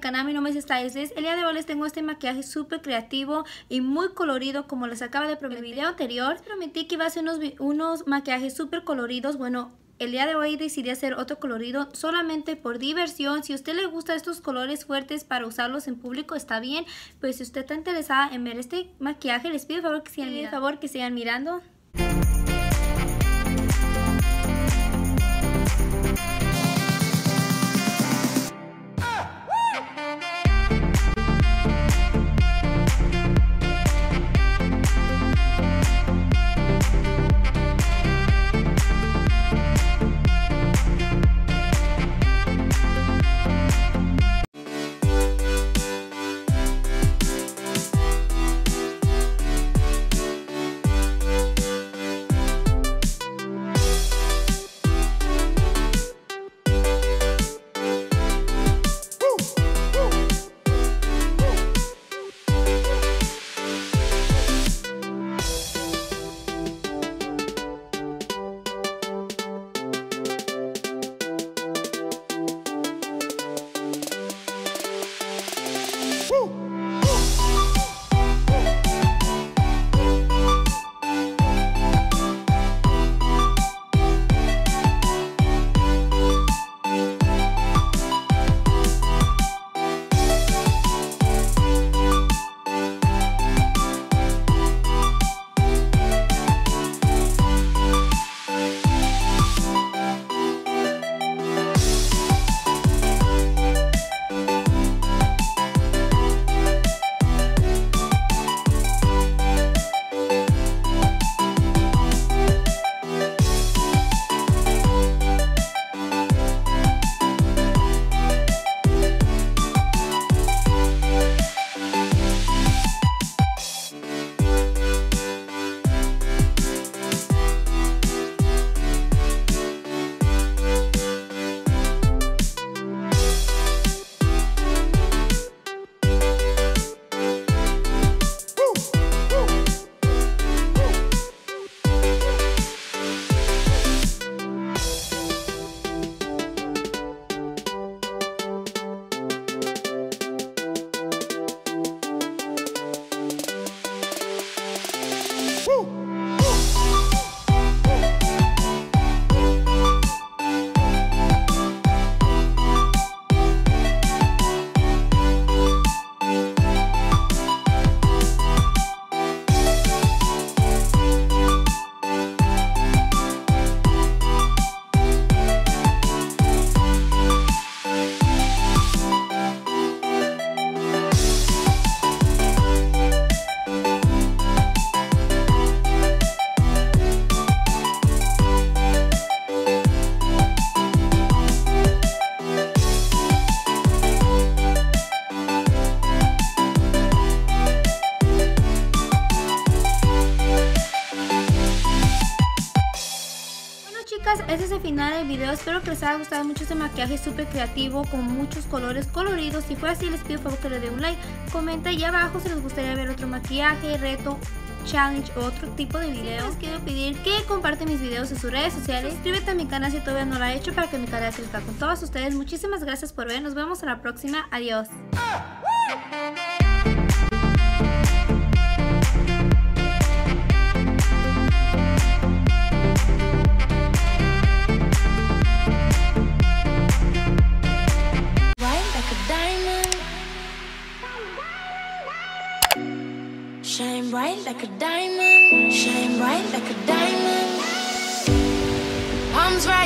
canal, mi nombre es Styles. El día de hoy les tengo este maquillaje súper creativo y muy colorido como les acaba de prometer en el video anterior. Les prometí que iba a hacer unos, unos maquillajes súper coloridos, bueno... El día de hoy decidí hacer otro colorido solamente por diversión. Si a usted le gusta estos colores fuertes para usarlos en público, está bien. Pues si usted está interesada en ver este maquillaje, les pido favor que sigan, favor que sigan mirando. Chicas, ese es el final del video. Espero que les haya gustado mucho este maquillaje súper creativo con muchos colores coloridos. Si fue así, les pido por favor que le den un like. Comenta ahí abajo si les gustaría ver otro maquillaje, reto, challenge o otro tipo de videos. Les quiero pedir que compartan mis videos en sus redes sociales. Suscríbete a mi canal si todavía no lo ha hecho para que mi canal crezca con todos ustedes. Muchísimas gracias por ver. Nos vemos en la próxima. Adiós. Shine bright like a diamond. Shine bright like a diamond. Palms right.